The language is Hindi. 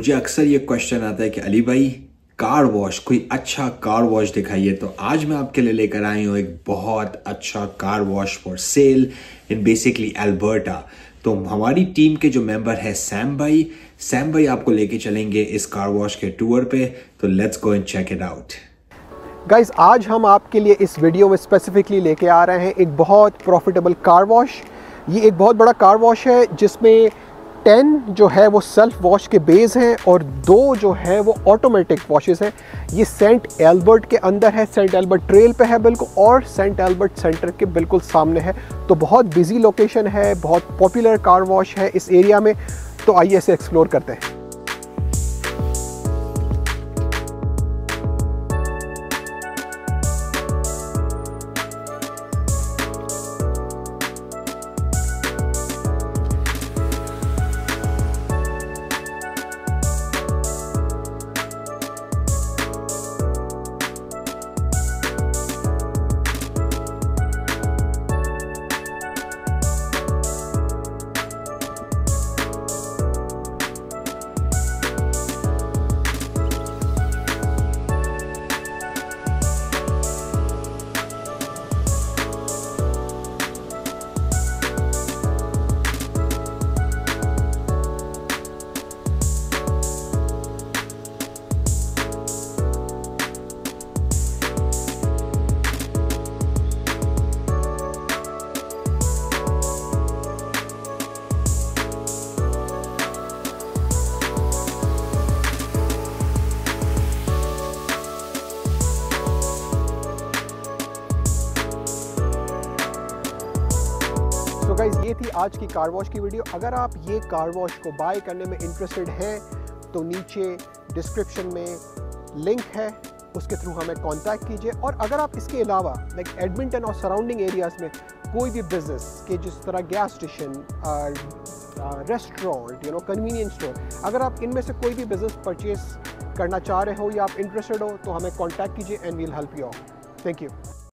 मुझे अक्सर ये क्वेश्चन आता है कि, अली भाई कार वॉश कोई अच्छा कार वॉश दिखाइए। तो आज मैं आपके लिए लेकर आई हूँ एक बहुत अच्छा car wash for sale in basically Alberta तो हमारी टीम के जो मेंबर है सैम भाई सैम भाई आपको लेके चलेंगे इस कार वॉश के टूर पे। तो let's go and check it out guys आज हम आपके लिए इस वीडियो में स्पेसिफिकली लेके आ रहे हैं एक बहुत प्रॉफिटेबल कार वॉश ये एक बहुत बड़ा कार वॉश है जिसमें टेन जो है वो सेल्फ वॉश के बेस हैं और दो जो है वो ऑटोमेटिक वॉशेस हैं। ये सेंट एल्बर्ट के अंदर है सेंट एल्बर्ट ट्रेल पे है बिल्कुल और सेंट एल्बर्ट सेंटर के बिल्कुल सामने है। तो बहुत बिज़ी लोकेशन है, बहुत पॉपुलर कार वॉश है इस एरिया में। तो आइए इसे एक्सप्लोर करते हैं। तो गाइज़ ये थी आज की कार वॉश की वीडियो अगर आप ये कार वॉश को बाय करने में इंटरेस्टेड हैं तो नीचे डिस्क्रिप्शन में लिंक है, उसके थ्रू हमें कांटेक्ट कीजिए। और अगर आप इसके अलावा लाइक एडमिंटन और सराउंडिंग एरियाज़ में कोई भी बिज़नेस के जिस तरह gas station restaurant you know convenience store अगर आप इनमें से कोई भी बिज़नेस परचेज करना चाह रहे हो या आप इंटरेस्टेड हो तो हमें कॉन्टैक्ट कीजिए and we'll help you thank you